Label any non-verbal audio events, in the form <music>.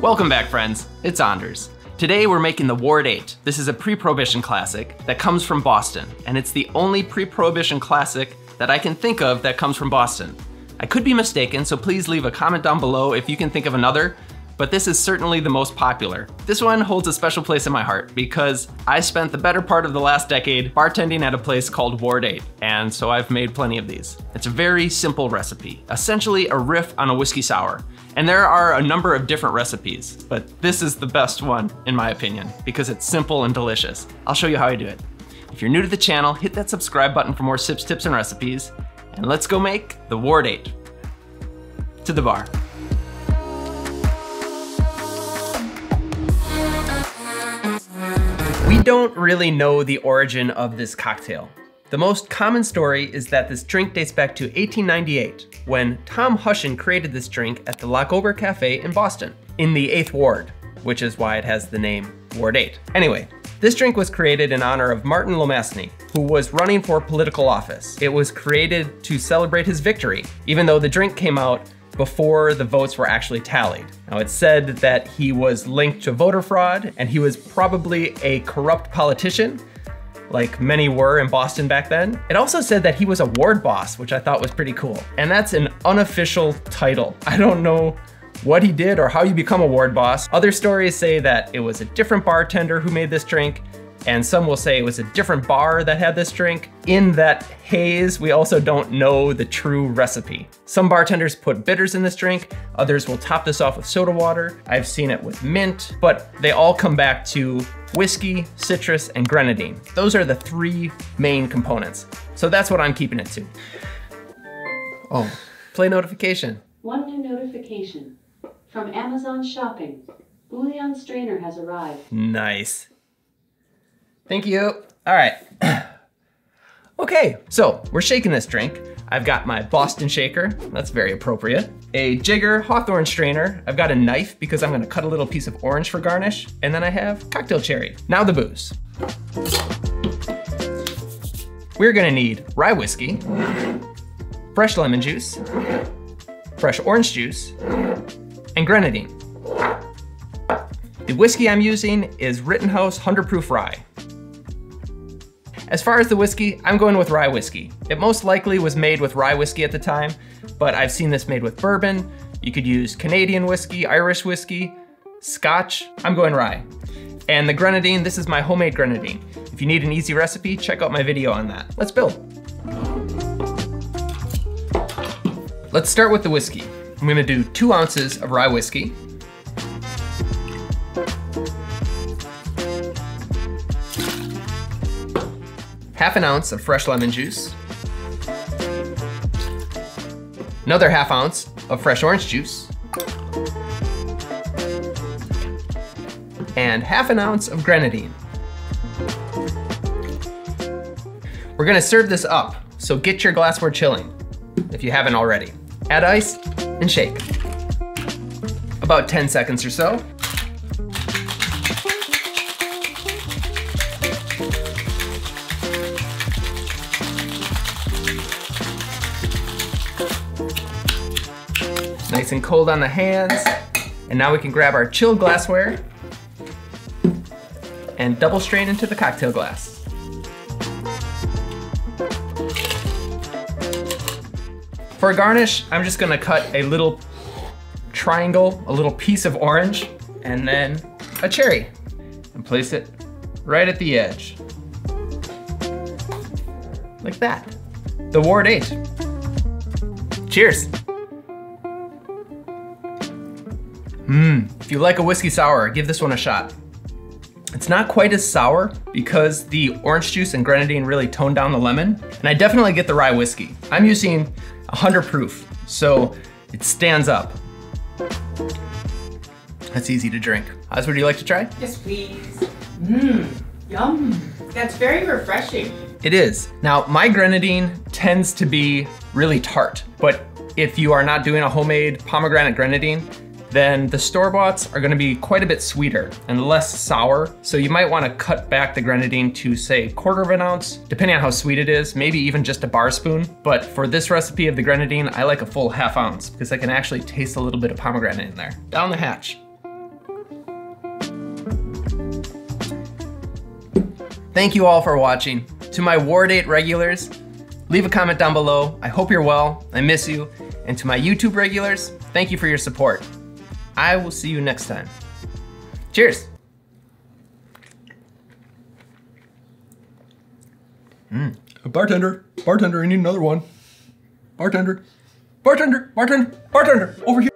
Welcome back, friends. It's Anders. Today we're making the Ward 8. This is a pre-prohibition classic that comes from Boston, and it's the only pre-prohibition classic that I can think of that comes from Boston. I could be mistaken, so please leave a comment down below if you can think of another, but this is certainly the most popular. This one holds a special place in my heart because I spent the better part of the last decade bartending at a place called Ward 8, and so I've made plenty of these. It's a very simple recipe, essentially a riff on a whiskey sour. And there are a number of different recipes, but this is the best one, in my opinion, because it's simple and delicious. I'll show you how I do it. If you're new to the channel, hit that subscribe button for more sips, tips, and recipes, and let's go make the Ward 8. To the bar. We don't really know the origin of this cocktail. The most common story is that this drink dates back to 1898, when Tom Hussion created this drink at the Locke-Ober Cafe in Boston, in the 8th Ward, which is why it has the name Ward 8. Anyway, this drink was created in honor of Martin Lomasney, who was running for political office. It was created to celebrate his victory, even though the drink came out before the votes were actually tallied. Now, it's said that he was linked to voter fraud and he was probably a corrupt politician, like many were in Boston back then. It also said that he was a ward boss, which I thought was pretty cool. And that's an unofficial title. I don't know what he did or how you become a ward boss. Other stories say that it was a different bartender who made this drink, and some will say it was a different bar that had this drink. In that haze, we also don't know the true recipe. Some bartenders put bitters in this drink, others will top this off with soda water. I've seen it with mint, but they all come back to whiskey, citrus, and grenadine. Those are the three main components. So that's what I'm keeping it to. Oh, play notification. One new notification. From Amazon Shopping. Bouillon strainer has arrived. Nice. Thank you. All right. <clears throat> okay, so we're shaking this drink. I've got my Boston shaker, that's very appropriate. A jigger Hawthorne strainer. I've got a knife because I'm gonna cut a little piece of orange for garnish. And then I have cocktail cherry. Now the booze. We're gonna need rye whiskey, fresh lemon juice, fresh orange juice, and grenadine. The whiskey I'm using is Rittenhouse 100 Proof Rye. As far as the whiskey, I'm going with rye whiskey. It most likely was made with rye whiskey at the time, but I've seen this made with bourbon. You could use Canadian whiskey, Irish whiskey, Scotch. I'm going rye. And the grenadine, this is my homemade grenadine. If you need an easy recipe, check out my video on that. Let's build. Let's start with the whiskey. I'm gonna do two ounces of rye whiskey. Half an ounce of fresh lemon juice, another half ounce of fresh orange juice, and half an ounce of grenadine. We're gonna serve this up, so get your glassware chilling, if you haven't already. Add ice and shake. About 10 seconds or so. Nice and cold on the hands. And now we can grab our chilled glassware and double strain into the cocktail glass. For a garnish, I'm just gonna cut a little triangle, a little piece of orange, and then a cherry, and place it right at the edge. Like that. The Ward 8. Cheers. Mmm, if you like a whiskey sour, give this one a shot. It's not quite as sour because the orange juice and grenadine really tone down the lemon, and I definitely get the rye whiskey. I'm using 100 proof, so it stands up. That's easy to drink. Oz, would you like to try? Yes, please. Mmm, yum. That's very refreshing. It is. Now, my grenadine tends to be really tart, but if you are not doing a homemade pomegranate grenadine, then the store-boughts are gonna be quite a bit sweeter and less sour. So you might wanna cut back the grenadine to say quarter of an ounce, depending on how sweet it is, maybe even just a bar spoon. But for this recipe of the grenadine, I like a full half ounce because I can actually taste a little bit of pomegranate in there. Down the hatch. Thank you all for watching. To my Ward 8 regulars, leave a comment down below. I hope you're well, I miss you. And to my YouTube regulars, thank you for your support. I will see you next time. Cheers. Mm. Bartender, bartender, I need another one. Bartender, bartender, bartender, bartender, over here.